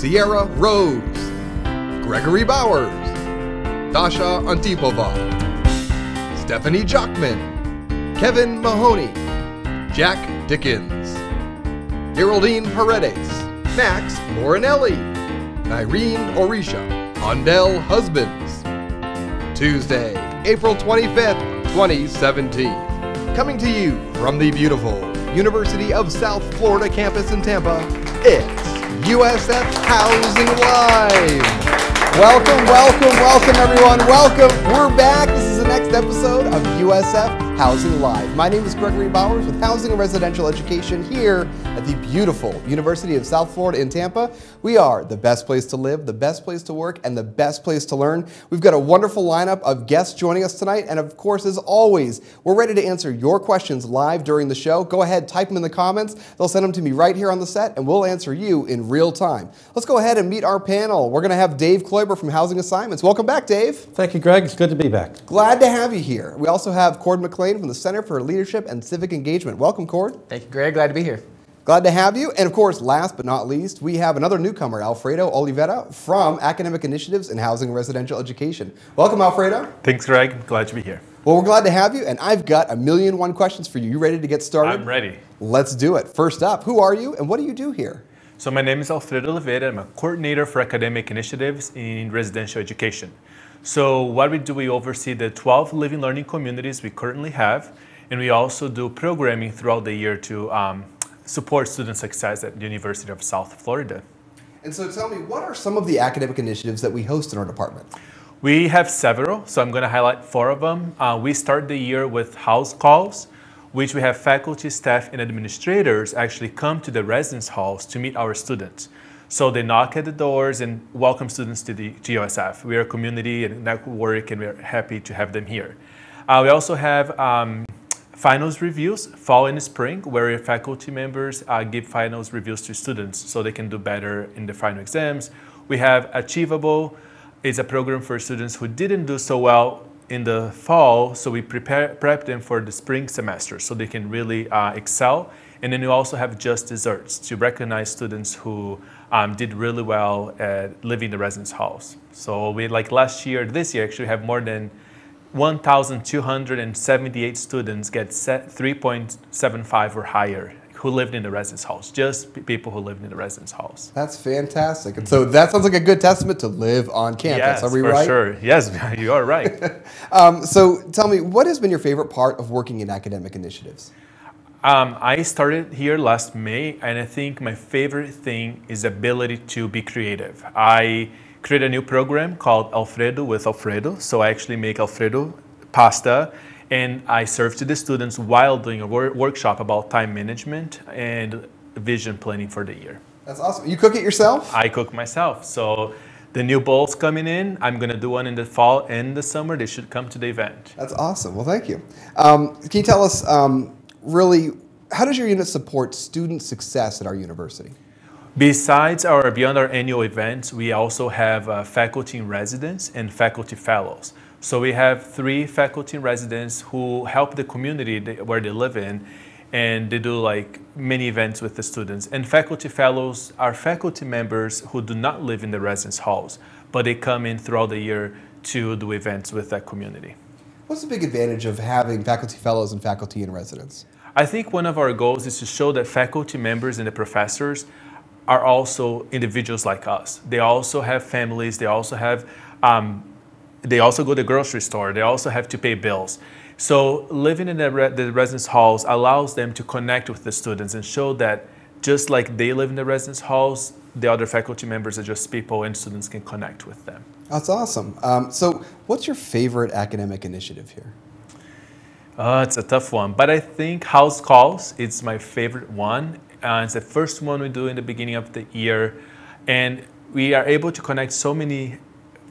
Sierra Rose, Gregory Bowers, Dasha Antipova, Stephanie Jockman, Kevin Mahoney, Jack Dickens, Geraldine Paredes, Max Morinelli, Irene Orisha, Ondell Husbands. Tuesday, April 25th, 2017. Coming to you from the beautiful University of South Florida campus in Tampa, it's USF Housing Live. Welcome, welcome, welcome, everyone. Welcome. We're back. This is the next episode of USF Housing Live. My name is Gregory Bowers with Housing and Residential Education here at the beautiful University of South Florida in Tampa. We are the best place to live, the best place to work, and the best place to learn. We've got a wonderful lineup of guests joining us tonight, and of course, as always, we're ready to answer your questions live during the show. Go ahead, type them in the comments. They'll send them to me right here on the set, and we'll answer you in real time. Let's go ahead and meet our panel. We're going to have Dave Kloiber from Housing Assignments. Welcome back, Dave. Thank you, Greg. It's good to be back. Glad to have you here. We also have Cord McLean from the Center for Leadership and Civic Engagement. Welcome, Cord. Thank you, Greg. Glad to be here. Glad to have you. And of course, last but not least, we have another newcomer, Alfredo Oliveira from Academic Initiatives in Housing and Residential Education. Welcome, Alfredo. Thanks, Greg. Glad to be here. Well, we're glad to have you, and I've got a million one questions for you. You ready to get started? I'm ready. Let's do it. First up, who are you and what do you do here? So my name is Alfredo Oliveira. I'm a coordinator for academic initiatives in residential education. So what we do, we oversee the 12 living learning communities we currently have, and we also do programming throughout the year to um, support student success at the University of South Florida. And so tell me, what are some of the academic initiatives that we host in our department? We have several, so I'm going to highlight four of them. Uh, we start the year with house calls, which we have faculty, staff, and administrators actually come to the residence halls to meet our students. So they knock at the doors and welcome students to the GOSF. We are a community and network, and we're happy to have them here. Uh, we also have um, finals reviews, fall and spring, where faculty members uh, give finals reviews to students so they can do better in the final exams. We have Achievable, it's a program for students who didn't do so well in the fall, so we prepare prep them for the spring semester so they can really uh, excel. And then we also have just desserts to recognize students who um, did really well at living the residence halls. So we like last year, this year actually have more than 1,278 students get 3.75 or higher who lived in the residence halls, just people who lived in the residence halls. That's fantastic. And so that sounds like a good testament to live on campus. Yes, are we for right? sure. Yes, you are right. um, so tell me, what has been your favorite part of working in academic initiatives? Um, I started here last May, and I think my favorite thing is the ability to be creative. I create a new program called Alfredo with Alfredo. So I actually make Alfredo pasta and I serve to the students while doing a wor workshop about time management and vision planning for the year. That's awesome. You cook it yourself? I cook myself. So the new bowls coming in. I'm going to do one in the fall and the summer. They should come to the event. That's awesome. Well, thank you. Um, can you tell us um, really how does your unit support student success at our university? Besides our beyond our annual events, we also have uh, faculty in residence and faculty fellows. So we have three faculty in residence who help the community where they live in and they do like many events with the students. And faculty fellows are faculty members who do not live in the residence halls, but they come in throughout the year to do events with that community. What's the big advantage of having faculty fellows and faculty in residence? I think one of our goals is to show that faculty members and the professors are also individuals like us. They also have families. They also have, um, they also go to the grocery store. They also have to pay bills. So living in the, re the residence halls allows them to connect with the students and show that just like they live in the residence halls, the other faculty members are just people and students can connect with them. That's awesome. Um, so what's your favorite academic initiative here? Uh, it's a tough one, but I think House Calls is my favorite one. Uh, it's the first one we do in the beginning of the year. And we are able to connect so many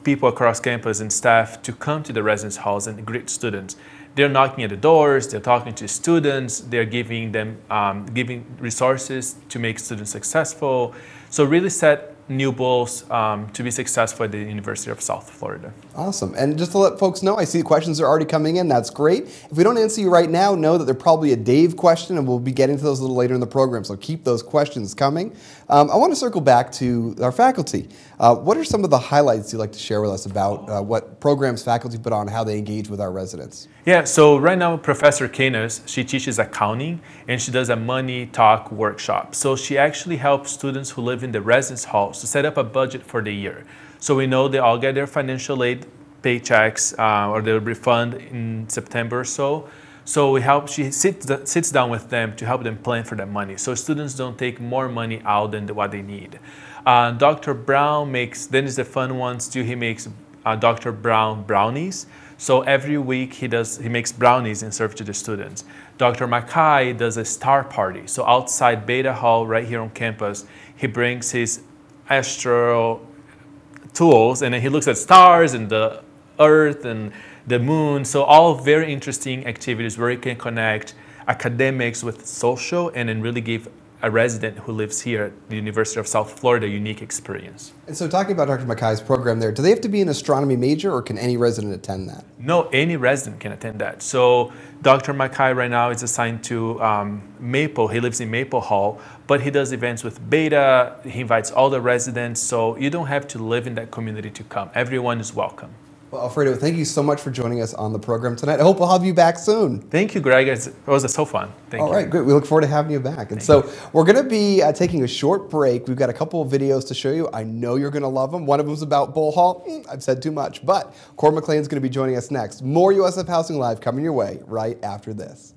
people across campus and staff to come to the residence halls and greet students. They're knocking at the doors, they're talking to students, they're giving them um, giving resources to make students successful. So really set new bulls um, to be successful at the University of South Florida. Awesome. And just to let folks know, I see questions are already coming in. That's great. If we don't answer you right now, know that they're probably a Dave question, and we'll be getting to those a little later in the program. So keep those questions coming. Um, I want to circle back to our faculty. Uh, what are some of the highlights you'd like to share with us about uh, what programs faculty put on, how they engage with our residents? Yeah, so right now Professor Canis, she teaches accounting and she does a money talk workshop. So she actually helps students who live in the residence halls to set up a budget for the year. So we know they all get their financial aid paychecks uh, or their refund in September or so. So we help, she sits, sits down with them to help them plan for that money. So students don't take more money out than what they need. Uh, Dr. Brown makes, then is the fun ones too, he makes uh, Dr. Brown brownies. So every week he does he makes brownies and serve to the students. Dr. Mackay does a star party. So outside Beta Hall, right here on campus, he brings his astro tools and he looks at stars and the earth and the moon. So all very interesting activities where you can connect academics with social and then really give a resident who lives here at the University of South Florida unique experience. And so, talking about Dr. Mackay's program there, do they have to be an astronomy major or can any resident attend that? No, any resident can attend that. So, Dr. Mackay right now is assigned to um, Maple. He lives in Maple Hall, but he does events with Beta. He invites all the residents. So, you don't have to live in that community to come. Everyone is welcome. Well, Alfredo, thank you so much for joining us on the program tonight. I hope we'll have you back soon. Thank you, Greg. It was so fun. Thank All you. right, great. We look forward to having you back. And thank so you. we're going to be uh, taking a short break. We've got a couple of videos to show you. I know you're going to love them. One of them is about Bull Hall. Mm, I've said too much, but Cord McLean is going to be joining us next. More USF Housing Live coming your way right after this.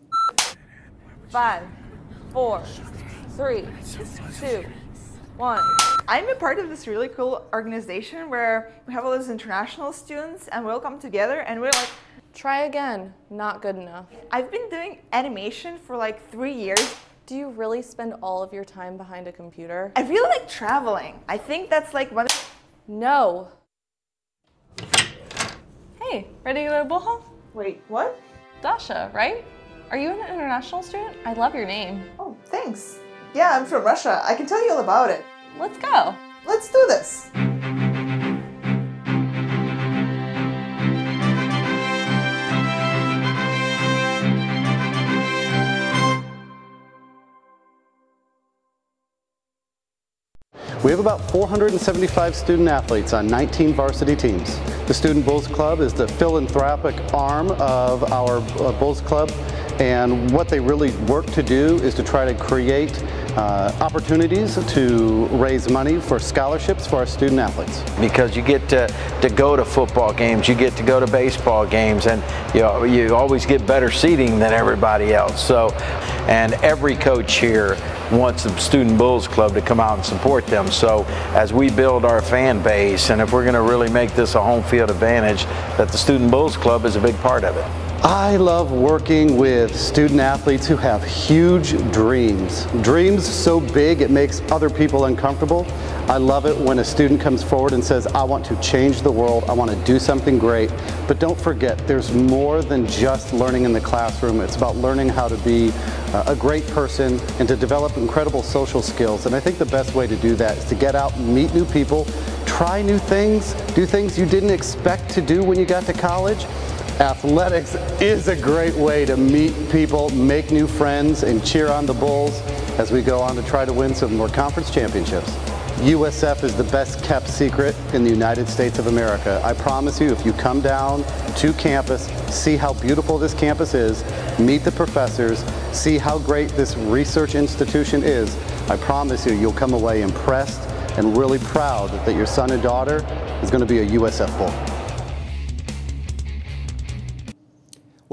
Five, four, three, two, one. I'm a part of this really cool organization where we have all these international students and we all come together and we're like, Try again, not good enough. I've been doing animation for like three years. Do you really spend all of your time behind a computer? I really like traveling. I think that's like one No. Hey, ready to go to Hall? Wait, what? Dasha, right? Are you an international student? I love your name. Oh, thanks. Yeah, I'm from Russia. I can tell you all about it. Let's go. Let's do this. We have about 475 student athletes on 19 varsity teams. The Student Bulls Club is the philanthropic arm of our uh, Bulls Club and what they really work to do is to try to create uh, opportunities to raise money for scholarships for our student athletes. Because you get to, to go to football games, you get to go to baseball games, and you, know, you always get better seating than everybody else. So, and every coach here wants the Student Bulls Club to come out and support them. So as we build our fan base, and if we're going to really make this a home field advantage, that the Student Bulls Club is a big part of it. I love working with student athletes who have huge dreams. Dreams so big it makes other people uncomfortable. I love it when a student comes forward and says, I want to change the world, I want to do something great. But don't forget, there's more than just learning in the classroom. It's about learning how to be uh, a great person and to develop incredible social skills. And I think the best way to do that is to get out and meet new people, try new things, do things you didn't expect to do when you got to college, Athletics is a great way to meet people, make new friends, and cheer on the Bulls as we go on to try to win some more conference championships. USF is the best kept secret in the United States of America. I promise you, if you come down to campus, see how beautiful this campus is, meet the professors, see how great this research institution is, I promise you, you'll come away impressed and really proud that your son and daughter is going to be a USF Bull.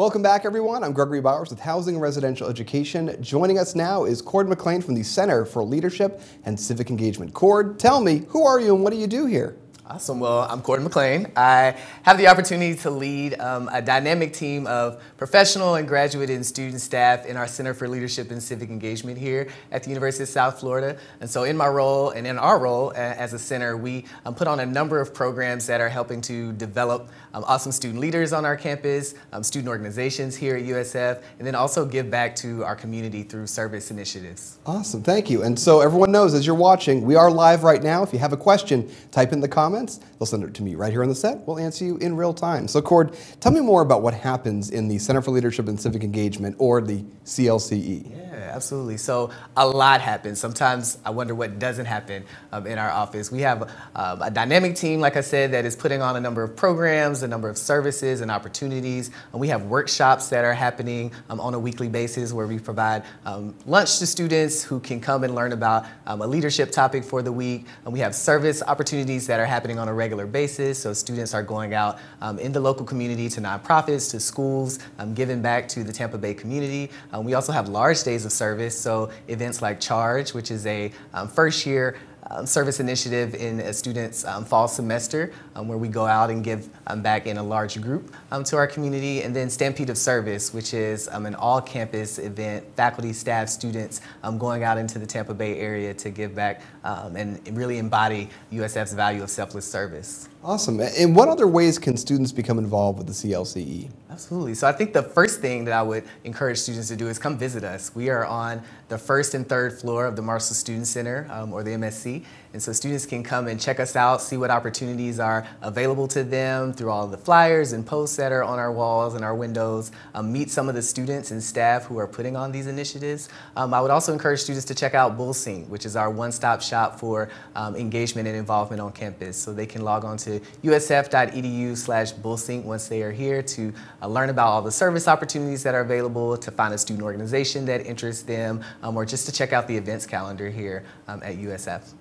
Welcome back, everyone. I'm Gregory Bowers with Housing and Residential Education. Joining us now is Cord McLean from the Center for Leadership and Civic Engagement. Cord, tell me, who are you and what do you do here? Awesome. Well, I'm Gordon McLean. I have the opportunity to lead um, a dynamic team of professional and graduate and student staff in our Center for Leadership and Civic Engagement here at the University of South Florida. And so, in my role and in our role as a center, we um, put on a number of programs that are helping to develop um, awesome student leaders on our campus, um, student organizations here at USF, and then also give back to our community through service initiatives. Awesome. Thank you. And so, everyone knows as you're watching, we are live right now. If you have a question, type in the comments they'll send it to me right here on the set. We'll answer you in real time. So, Cord, tell me more about what happens in the Center for Leadership and Civic Engagement, or the CLCE. Yeah absolutely. So a lot happens. Sometimes I wonder what doesn't happen um, in our office. We have um, a dynamic team, like I said, that is putting on a number of programs, a number of services and opportunities. And we have workshops that are happening um, on a weekly basis where we provide um, lunch to students who can come and learn about um, a leadership topic for the week. And we have service opportunities that are happening on a regular basis. So students are going out um, in the local community to nonprofits, to schools, giving back to the Tampa Bay community. we also have large days of service. So events like Charge, which is a um, first year um, service initiative in a student's um, fall semester um, where we go out and give um, back in a large group um, to our community. And then Stampede of Service, which is um, an all campus event, faculty, staff, students going out into the Tampa Bay area to give back and really embody USF's value of selfless service. Awesome. And what other ways can students become involved with the CLCE? Absolutely. So I think the first thing that I would encourage students to do is come visit us. We are on the first and third floor of the Marshall Student Center, um, or the MSC. And so students can come and check us out, see what opportunities are available to them through all the flyers and posts that are on our walls and our windows, um, meet some of the students and staff who are putting on these initiatives. Um, I would also encourage students to check out BullSync, which is our one-stop shop for um, engagement and involvement on campus. So they can log on to usf.edu slash BullSync once they are here to uh, learn about all the service opportunities that are available, to find a student organization that interests them, um, or just to check out the events calendar here um, at USF.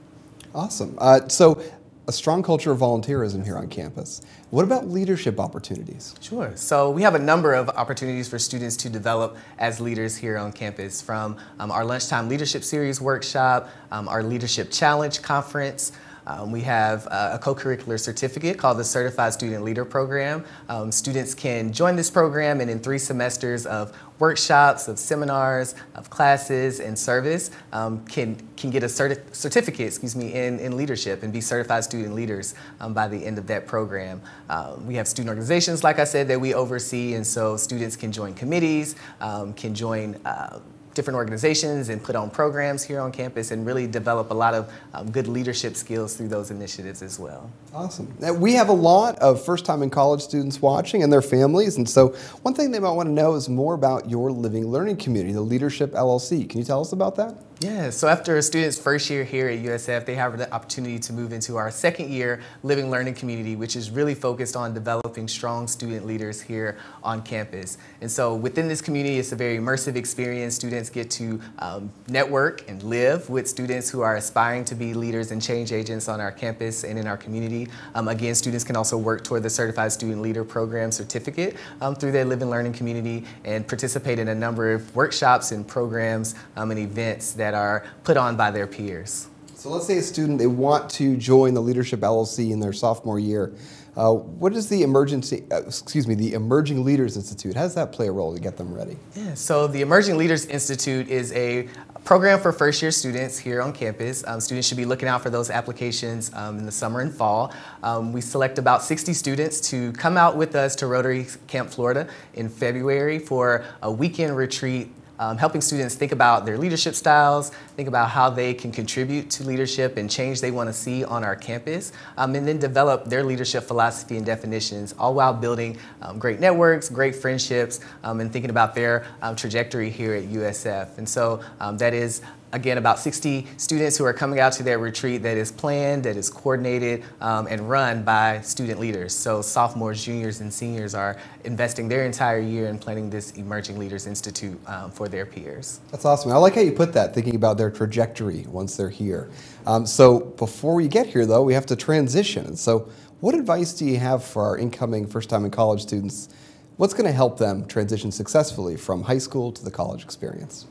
Awesome. Uh, so, a strong culture of volunteerism here on campus. What about leadership opportunities? Sure. So we have a number of opportunities for students to develop as leaders here on campus from um, our Lunchtime Leadership Series workshop, um, our Leadership Challenge Conference, um, we have uh, a co-curricular certificate called the Certified Student Leader Program. Um, students can join this program and in three semesters of workshops, of seminars, of classes, and service um, can, can get a certi certificate excuse me, in, in leadership and be certified student leaders um, by the end of that program. Um, we have student organizations, like I said, that we oversee, and so students can join committees, um, can join uh, different organizations and put on programs here on campus and really develop a lot of um, good leadership skills through those initiatives as well. Awesome. Now, we have a lot of first time in college students watching and their families. And so, one thing they might want to know is more about your living learning community, the Leadership LLC. Can you tell us about that? Yeah, so after a student's first year here at USF, they have the opportunity to move into our second year living learning community, which is really focused on developing strong student leaders here on campus. And so within this community, it's a very immersive experience. Students get to um, network and live with students who are aspiring to be leaders and change agents on our campus and in our community. Um, again, students can also work toward the Certified Student Leader Program certificate um, through their living learning community and participate in a number of workshops and programs um, and events that that are put on by their peers. So let's say a student, they want to join the Leadership LLC in their sophomore year. Uh, what is the emergency, uh, excuse me, the Emerging Leaders Institute? How does that play a role to get them ready? Yeah, so the Emerging Leaders Institute is a program for first year students here on campus. Um, students should be looking out for those applications um, in the summer and fall. Um, we select about 60 students to come out with us to Rotary Camp Florida in February for a weekend retreat um, helping students think about their leadership styles, think about how they can contribute to leadership and change they want to see on our campus, um, and then develop their leadership philosophy and definitions, all while building um, great networks, great friendships, um, and thinking about their um, trajectory here at USF. And so that is again, about 60 students who are coming out to their retreat that is planned, that is coordinated, um, and run by student leaders. So sophomores, juniors, and seniors are investing their entire year in planning this Emerging Leaders Institute um, for their peers. That's awesome. I like how you put that, thinking about their trajectory once they're here. Um, so before we get here, though, we have to transition. So what advice do you have for our incoming first-time in college students? What's going to help them transition successfully from high school to the college experience?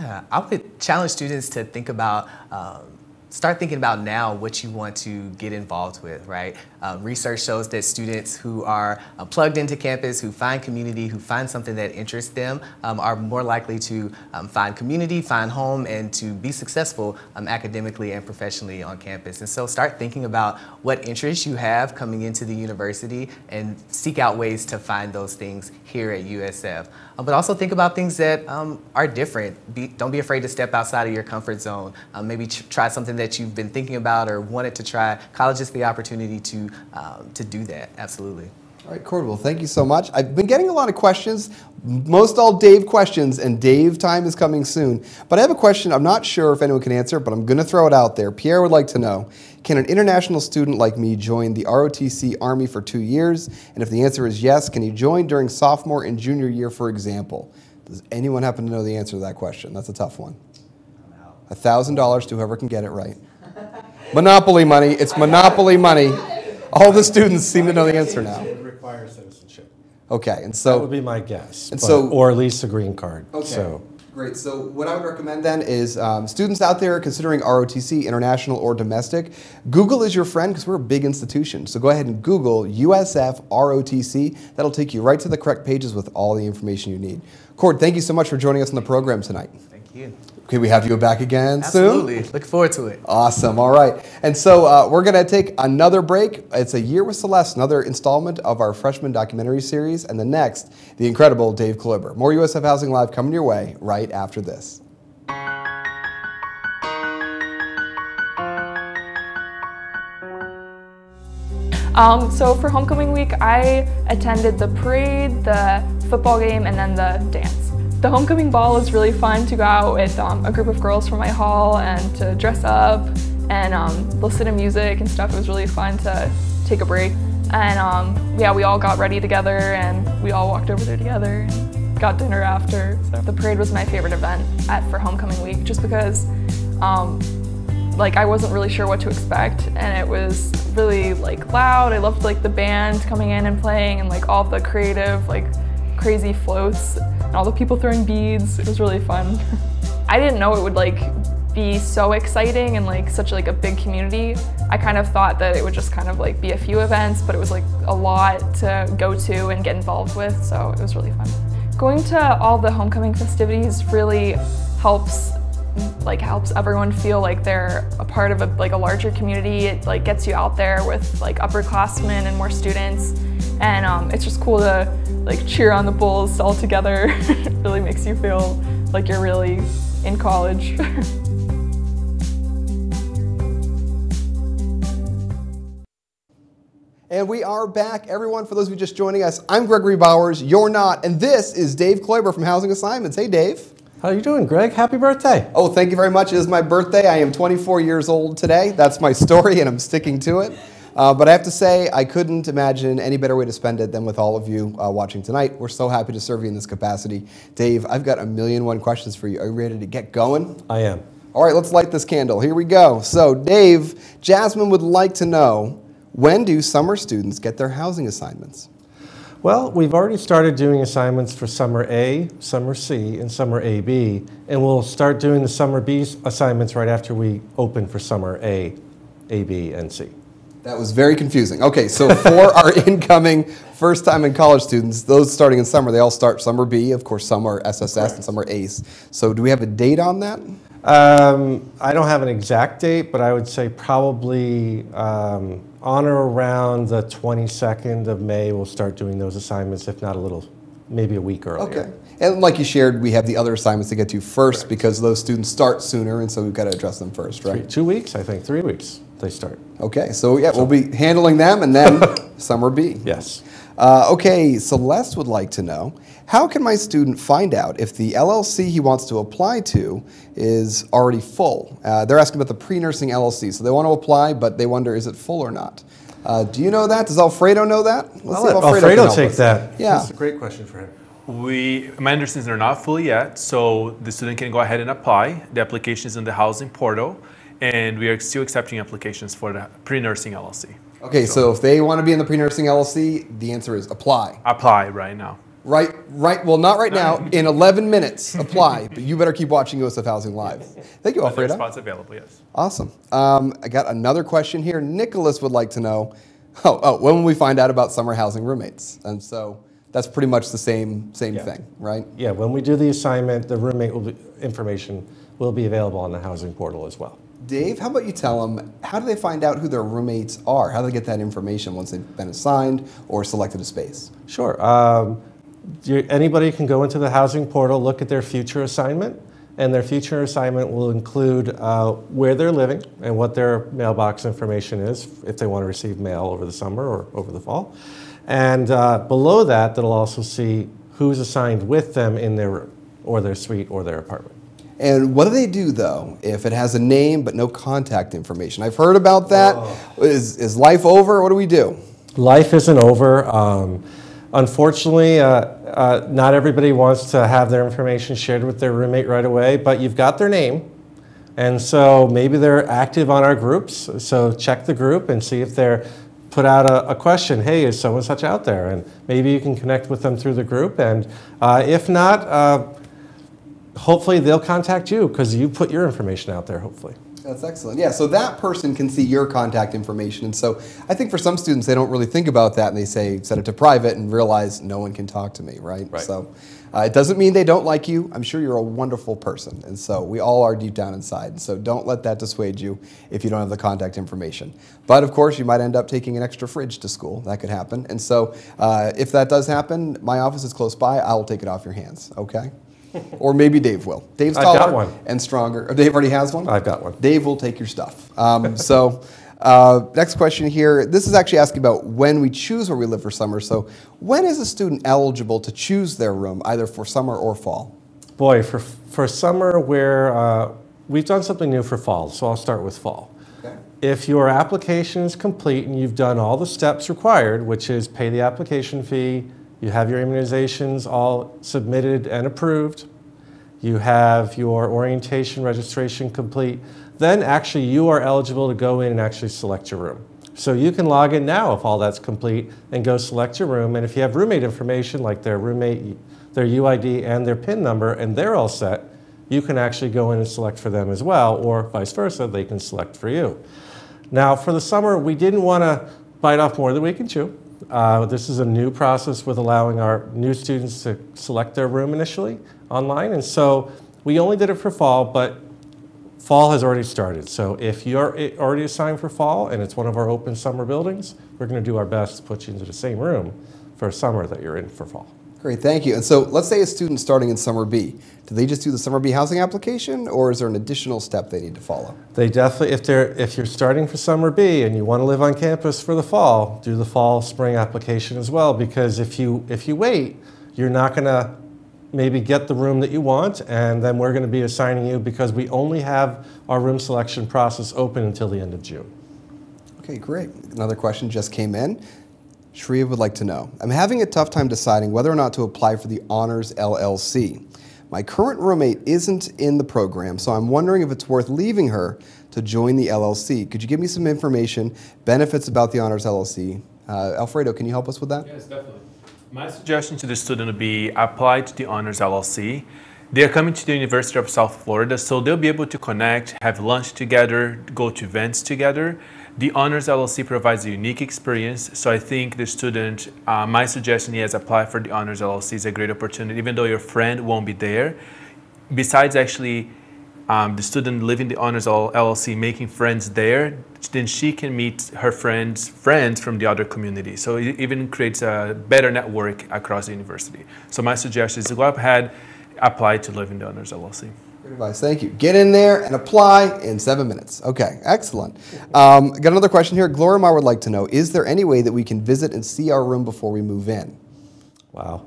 Yeah, I would challenge students to think about um, start thinking about now what you want to get involved with, right? Um, research shows that students who are uh, plugged into campus, who find community, who find something that interests them, um, are more likely to um, find community, find home, and to be successful um, academically and professionally on campus. And so start thinking about what interests you have coming into the university and seek out ways to find those things here at USF. Um, but also think about things that um, are different. Be, don't be afraid to step outside of your comfort zone. maybe try something that you've been thinking about or wanted to try. College is the opportunity to um, to do that. Absolutely. All right, Cordwell, thank you so much. I've been getting a lot of questions, most all Dave questions, and Dave time is coming soon. But I have a question I'm not sure if anyone can answer, but I'm going to throw it out there. Pierre would like to know Can an international student like me join the ROTC Army for two years? And if the answer is yes, can he join during sophomore and junior year, for example? Does anyone happen to know the answer to that question? That's a tough one. $1,000 to whoever can get it right. Monopoly money. It's monopoly money. All the students seem to know the answer now. It requires citizenship. Okay, and so that would be my guess. And but, so, or at least a green card. Okay. So. Great. So what I would recommend then is um, students out there considering ROTC, international or domestic, Google is your friend because we're a big institution. So go ahead and Google USF ROTC. That'll take you right to the correct pages with all the information you need. Cord, thank you so much for joining us on the program tonight. Thank you. Can we have you back again Absolutely. soon? Look forward to it. Awesome. All right. And so uh, we're going to take another break. It's a year with Celeste, another installment of our freshman documentary series. And the next, the incredible Dave Kloiber. More USF Housing Live coming your way right after this. Um, so for homecoming week, I attended the parade, the football game, and then the dance. The homecoming ball was really fun to go out with um, a group of girls from my hall and to dress up and um, listen to music and stuff. It was really fun to take a break. And um, yeah, we all got ready together and we all walked over there together and got dinner after. So the parade was my favorite event at for homecoming week just because um, like I wasn't really sure what to expect and it was really like loud. I loved like the band coming in and playing and like all the creative like crazy floats all the people throwing beads. It was really fun. I didn't know it would like be so exciting and like such like a big community. I kind of thought that it would just kind of like be a few events, but it was like a lot to go to and get involved with, so it was really fun. Going to all the homecoming festivities really helps like helps everyone feel like they're a part of a, like a larger community. It like gets you out there with like upperclassmen and more students, and um, it's just cool to like cheer on the Bulls all together. it really makes you feel like you're really in college. And we are back, everyone. For those of you just joining us, I'm Gregory Bowers. You're not, and this is Dave Kloiber from Housing Assignments. Hey, Dave. How are you doing, Greg? Happy birthday. Oh, thank you very much. It is my birthday. I am 24 years old today. That's my story, and I'm sticking to it. Uh, but I have to say, I couldn't imagine any better way to spend it than with all of you uh, watching tonight. We're so happy to serve you in this capacity. Dave, I've got a million one questions for you. Are you ready to get going? I am. All right, let's light this candle. Here we go. So, Dave, Jasmine would like to know when do summer students get their housing assignments? Well, we've already started doing assignments for Summer A, Summer C, and Summer AB, and we'll start doing the Summer B assignments right after we open for Summer A, AB, and C. That was very confusing. Okay, so for our incoming first time in college students, those starting in summer, they all start summer B. Of course, some are SSS Correct. and some are ACE. So do we have a date on that? Um, I don't have an exact date, but I would say probably um, on or around the 22nd of May, we'll start doing those assignments, if not a little, maybe a week earlier. Okay. And like you shared, we have the other assignments to get to first Correct. because those students start sooner, and so we've got to address them first, right? Three, two weeks, I think, three weeks they start. Okay, so yeah, so. we'll be handling them, and then summer B. Yes. Uh, okay, Celeste would like to know how can my student find out if the LLC he wants to apply to is already full? Uh, they're asking about the pre-nursing LLC, so they want to apply, but they wonder is it full or not. Uh, do you know that? Does Alfredo know that? Let's I'll let Alfredo, Alfredo take us. that. Yeah, that's a great question for him. We, my understanding is they're not full yet, so the student can go ahead and apply. The application is in the housing portal, and we are still accepting applications for the pre-nursing LLC. Okay, so. so if they want to be in the pre-nursing LLC, the answer is apply. Apply right now. Right, right. Well, not right now. In 11 minutes, apply. but you better keep watching USF Housing Live. Thank you, But there's Alfredo. spots available, yes. Awesome. Um, I got another question here. Nicholas would like to know, oh, oh, when will we find out about summer housing roommates? And so that's pretty much the same same Yeah. thing, right? Yeah, when we do the assignment, the roommate will be, information will be available on the housing portal as well. Dave, how about you tell them how do they find out who their roommates are? How do they get that information once they've been assigned or selected a space? Sure. Um, anybody can go into the housing portal, look at their future assignment, and their future assignment will include uh, where they're living and what their mailbox information is if they want to receive mail over the summer or over the fall. And uh, below that, they'll also see who's assigned with them in their room or their suite or their apartment. And what do they do though if it has a name but no contact information? I've heard about that. Is is life over? What do we do? Life isn't over. Um, unfortunately, uh, uh, not everybody wants to have their information shared with their roommate right away, but you've got their name. And so maybe they're active on our groups. So check the group and see if they're put out a, a question hey, is so and such out there? And maybe you can connect with them through the group. And uh, if not, uh, hopefully they'll contact you because you put your information out there, hopefully. That's excellent. Yeah, so that person can see your contact information. And so I think for some students, they don't really think about that and they say, set it to private and realize no one can talk to me, right? Right. So uh, it doesn't mean they don't like you. I'm sure you're a wonderful person. And so we all are deep down inside. So don't let that dissuade you if you don't have the contact information. But of course, you might end up taking an extra fridge to school. That could happen. And so uh, if that does happen, my office is close by. I'll take it off your hands, okay? Or maybe Dave will. Dave's taller and stronger. Oh, Dave already has one? I've got one. Dave will take your stuff. Um, so, uh, next question here. This is actually asking about when we choose where we live for summer. So, when is a student eligible to choose their room, either for summer or fall? Boy, for, for summer, where uh, we've done something new for fall, so I'll start with fall. Okay. If your application is complete and you've done all the steps required, which is pay the application fee, you have your immunizations all submitted and approved, you have your orientation registration complete, then actually you are eligible to go in and actually select your room. So you can log in now if all that's complete and go select your room. And if you have roommate information like their roommate, their UID and their PIN number, and they're all set, you can actually go in and select for them as well, or vice versa, they can select for you. Now, for the summer, we didn't want to bite off more than we can chew. Uh, this is a new process with allowing our new students to select their room initially online, and so we only did it for fall, but fall has already started. So if you're already assigned for fall and it's one of our open summer buildings, we're going to do our best to put you into the same room for summer that you're in for fall. Great, thank you. And so, let's say a student starting in Summer B. Do they just do the Summer B housing application, or is there an additional step they need to follow? They definitely, if they're, if you're starting for summer B and you want to live on campus for the fall, do the fall spring application as well. Because if you if you wait, you're not going to maybe get the room that you want, and then we're going to be assigning you because we only have our room selection process open until the end of June. Okay, great. Another question just came in. Shreya would like to know I'm having a tough time deciding whether or not to apply for the Honors LLC. My current roommate isn't in the program, so I'm wondering if it's worth leaving her to join the LLC. Could you give me some information, benefits about the Honors LLC? Uh, Alfredo, can you help us with that? Yes, definitely. My suggestion to the student would be apply to the Honors LLC. They are coming to the University of South Florida, so they'll be able to connect, have lunch together, go to events together. The Honors LLC provides a unique experience, so I think the student, uh, my suggestion is apply for the Honors LLC is a great opportunity, even though your friend won't be there. Besides actually um, the student living the honors LLC making friends there, then she can meet her friends friends from the other community. So it even creates a better network across the university. So my suggestion is go ahead, apply to live in the honors LLC. Great advice. Thank you. Get in there and apply in seven minutes. Okay, excellent. Um, got another question here. Gloria Mar would like to know Is there any way that we can visit and see our room before we move in? Wow.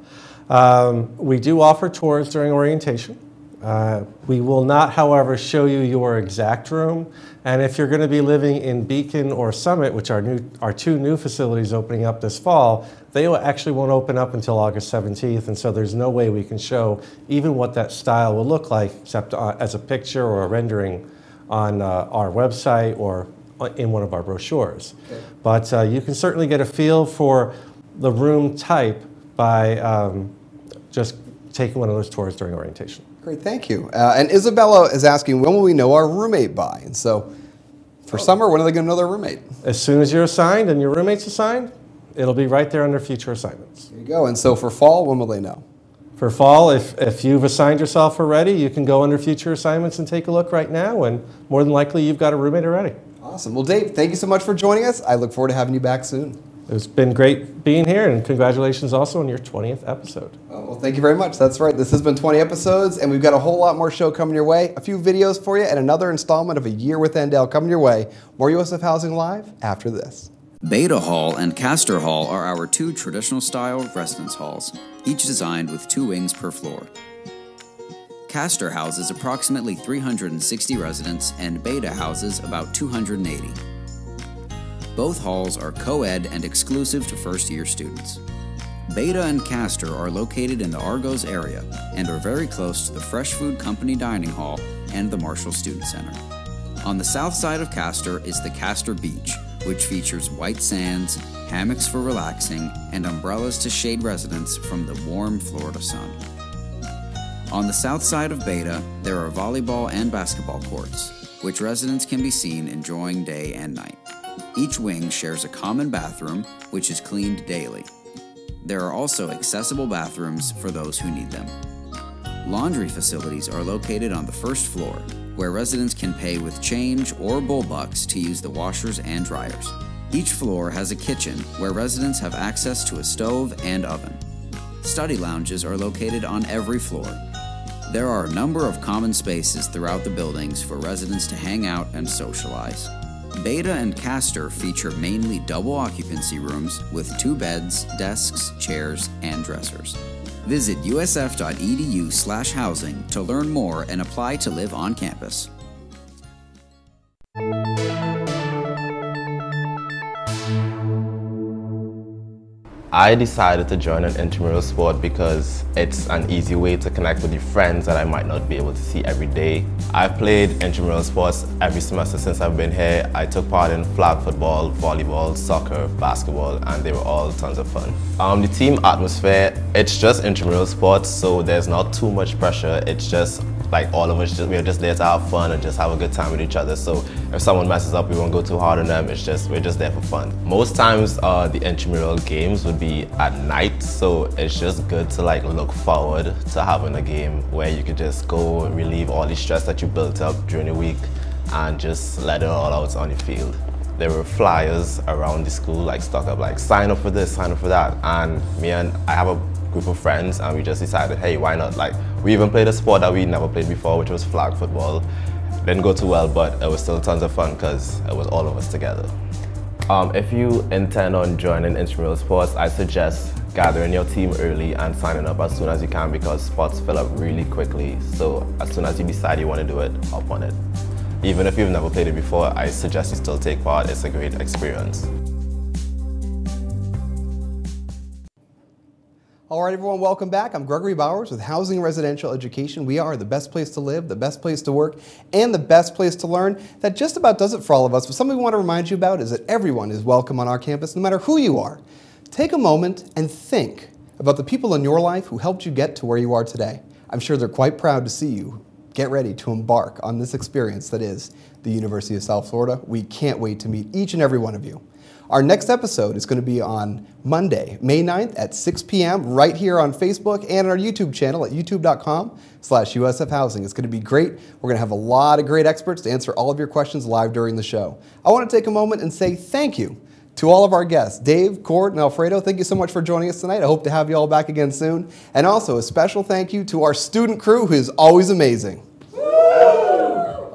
Um, we do offer tours during orientation. Uh, we will not, however, show you your exact room. And if you're going to be living in Beacon or Summit, which are new, our two new facilities opening up this fall, they actually won't open up until August 17th. And so there's no way we can show even what that style will look like, except uh, as a picture or a rendering on uh, our website or in one of our brochures. But uh, you can certainly get a feel for the room type by um, just taking one of those tours during orientation. Great, thank you. Uh, and Isabella is asking, when will we know our roommate by? And so, for summer, when are they going to know their roommate? As soon as you're assigned and your roommate's assigned, it'll be right there under future assignments. There you go. And so for fall, when will they know? For fall, if, if you've assigned yourself already, you can go under future assignments and take a look right now, and more than likely you've got a roommate already. Awesome. Well, Dave, thank you so much for joining us. I look forward to having you back soon. It's been great being here, and congratulations also on your 20th episode. Oh, well, thank you very much. That's right. This has been 20 episodes, and we've got a whole lot more show coming your way. A few videos for you, and another installment of A Year with Ondell coming your way. More USF Housing Live after this. Beta Hall and Castor Hall are our two traditional style residence halls, each designed with two wings per floor. Castor houses approximately 360 residents, and Beta houses about 280. Both halls are co ed and exclusive to first year students. Beta and Castor are located in the Argos area and are very close to the Fresh Food Company Dining Hall and the Marshall Student Center. On the south side of Castor is the Castor Beach, which features white sands, hammocks for relaxing, and umbrellas to shade residents from the warm Florida sun. On the south side of Beta, there are volleyball and basketball courts, which residents can be seen enjoying day and night. Each wing shares a common bathroom, which is cleaned daily. There are also accessible bathrooms for those who need them. Laundry facilities are located on the first floor, where residents can pay with change or bull bucks to use the washers and dryers. Each floor has a kitchen where residents have access to a stove and oven. Study lounges are located on every floor. There are a number of common spaces throughout the buildings for residents to hang out and socialize. Beta and Castor feature mainly double occupancy rooms with two beds, desks, chairs, and dressers. Visit usf.edu/housing to learn more and apply to live on campus. I decided to join an intramural sport because it's an easy way to connect with your friends that I might not be able to see every day. I've played intramural sports every semester since I've been here. I took part in flag football, volleyball, soccer, basketball, and they were all tons of fun. Um, the team atmosphere, it's just intramural sports, so there's not too much pressure. It's just like all of us, just, we're just there to have fun and just have a good time with each other. So if someone messes up, we won't go too hard on them. It's just, we're just there for fun. Most times uh, the intramural games would be at night. So it's just good to like look forward to having a game where you could just go relieve all the stress that you built up during the week and just let it all out on the field. There were flyers around the school like stuck up like sign up for this, sign up for that. And me and I have a group of friends and we just decided, hey, why not? Like, we even played a sport that we never played before, which was flag football. Didn't go too well, but it was still tons of fun because it was all of us together. Um, if you intend on joining intramural sports, I suggest gathering your team early and signing up as soon as you can because spots fill up really quickly. So as soon as you decide you want to do it, hop on it. Even if you've never played it before, I suggest you still take part. It's a great experience. All right, everyone, welcome back. I'm Gregory Bowers with Housing Residential Education. We are the best place to live, the best place to work, and the best place to learn. That just about does it for all of us. But something we want to remind you about is that everyone is welcome on our campus, no matter who you are. Take a moment and think about the people in your life who helped you get to where you are today. I'm sure they're quite proud to see you get ready to embark on this experience that is the University of South Florida. We can't wait to meet each and every one of you. Our next episode is going to be on Monday, May 9th at 6 p.m. right here on Facebook and on our YouTube channel at youtube.com slash USF Housing. It's going to be great. We're going to have a lot of great experts to answer all of your questions live during the show. I want to take a moment and say thank you to all of our guests, Dave, Cord, and Alfredo. Thank you so much for joining us tonight. I hope to have you all back again soon. And also a special thank you to our student crew who is always amazing.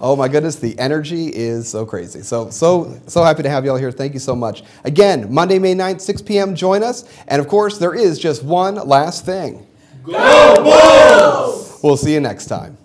Oh my goodness, the energy is so crazy. So, so, so happy to have you all here. Thank you so much. Again, Monday, May 9th, 6 p.m., join us. And of course, there is just one last thing. Go Bulls! We'll see you next time.